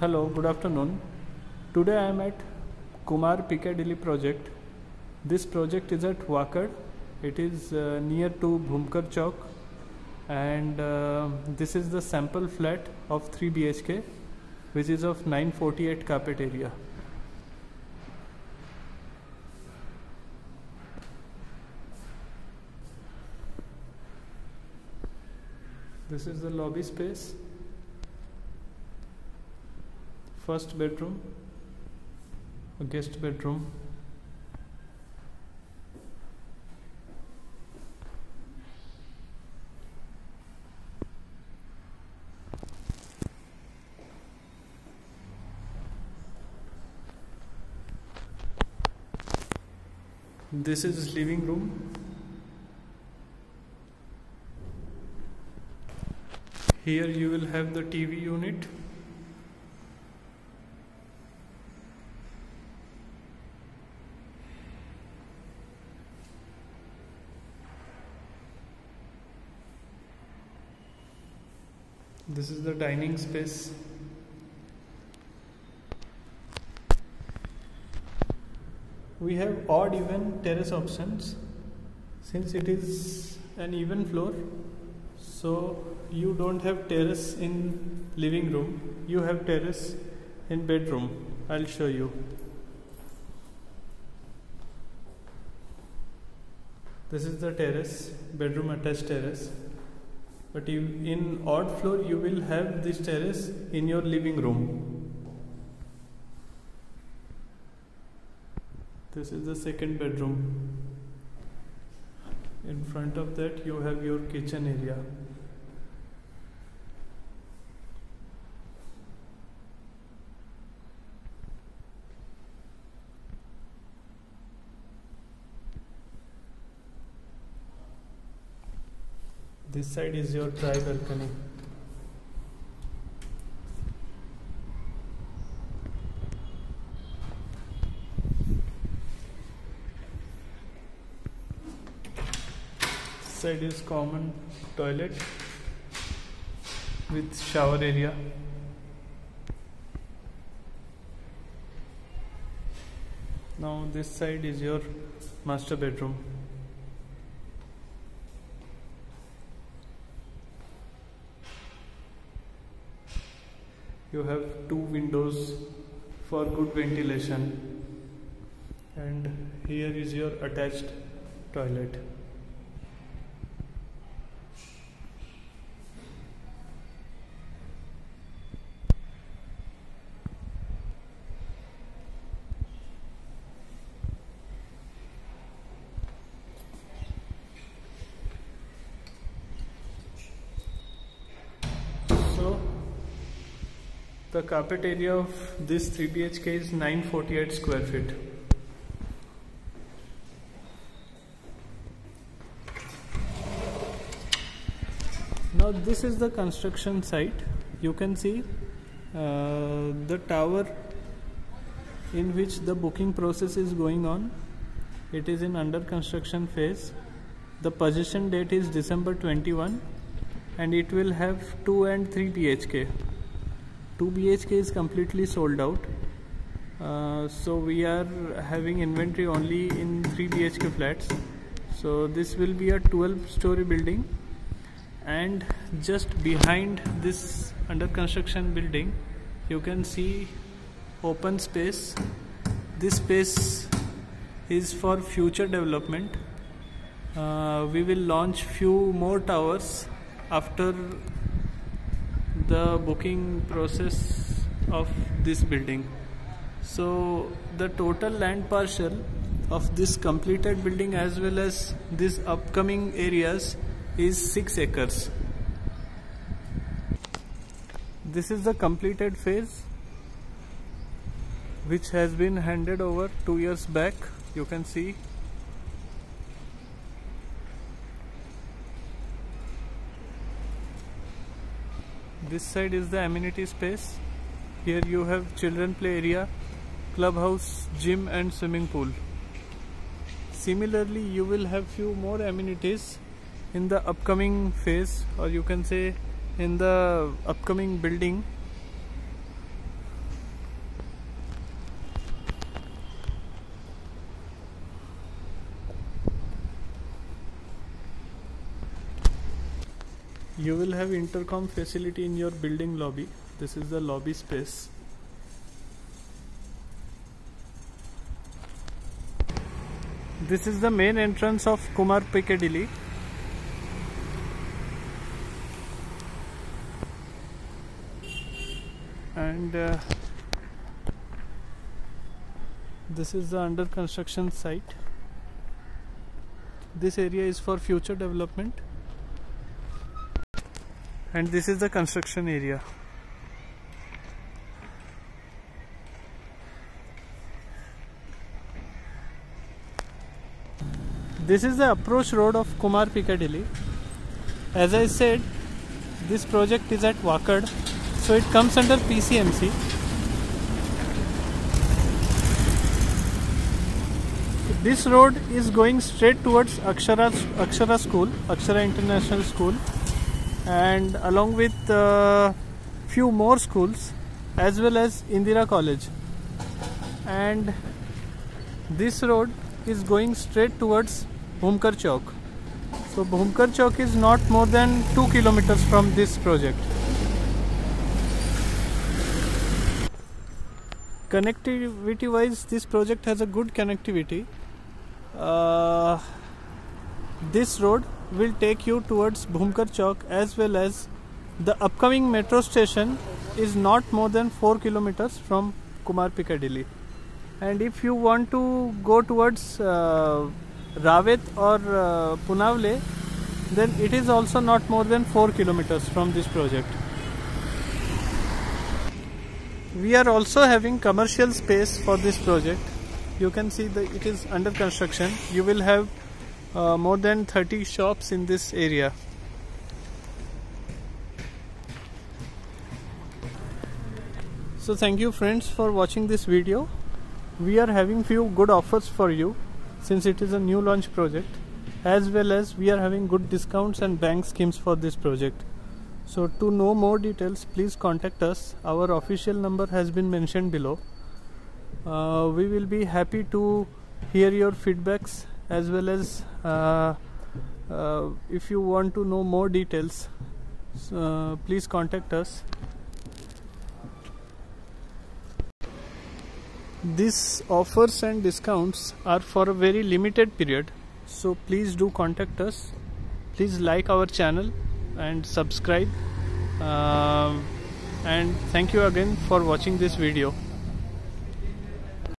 Hello, good afternoon. Today I am at Kumar Piccadilly project. This project is at Wakad. It is uh, near to Bhumkar Chowk and uh, this is the sample flat of 3 BHK which is of 948 carpet area. This is the lobby space. First bedroom, a guest bedroom. This is living room. Here you will have the TV unit. This is the dining space. We have odd even terrace options since it is an even floor. So you don't have terrace in living room. You have terrace in bedroom. I'll show you. This is the terrace bedroom attached terrace but you, in odd floor you will have this terrace in your living room. This is the second bedroom. In front of that you have your kitchen area this side is your dry balcony side is common toilet with shower area. Now this side is your master bedroom you have two windows for good ventilation and here is your attached toilet so the carpet area of this 3 BHK is 948 square feet. Now this is the construction site. You can see uh, the tower in which the booking process is going on. It is in under construction phase. The possession date is December 21 and it will have 2 and 3 BHK. 2 BHK is completely sold out. Uh, so we are having inventory only in 3 BHK flats. So this will be a 12 story building and just behind this under construction building you can see open space. This space is for future development. Uh, we will launch few more towers after the booking process of this building. So the total land parcel of this completed building as well as this upcoming areas is 6 acres. This is the completed phase which has been handed over 2 years back. You can see this side is the amenity space. Here you have children play area clubhouse gym and swimming pool. Similarly you will have few more amenities in the upcoming phase or you can say in the upcoming building you will have intercom facility in your building lobby. This is the lobby space. This is the main entrance of Kumar Piccadilly. And uh, this is the under construction site. This area is for future development and this is the construction area. This is the approach road of Kumar Piccadilly. As I said this project is at Wakad so it comes under PCMC this road is going straight towards Akshara, Akshara School, Akshara International School and along with uh, few more schools as well as Indira College and this road is going straight towards Bhumkar Chowk. So Bhumkar Chowk is not more than 2 kilometers from this project. Connectivity wise this project has a good connectivity. Uh, this road will take you towards Bhumkar Chowk as well as the upcoming metro station is not more than 4 kilometers from Kumar Piccadilly and if you want to go towards uh, Rawet or uh, Punavle then it is also not more than 4 kilometers from this project. We are also having commercial space for this project. You can see that it is under construction. You will have uh, more than 30 shops in this area. So thank you friends for watching this video. We are having few good offers for you since it is a new launch project as well as we are having good discounts and bank schemes for this project. So to know more details please contact us. Our official number has been mentioned below. Uh, we will be happy to hear your feedbacks as well as uh, uh, if you want to know more details uh, please contact us. These offers and discounts are for a very limited period so please do contact us. Please like our channel and subscribe. Uh, and thank you again for watching this video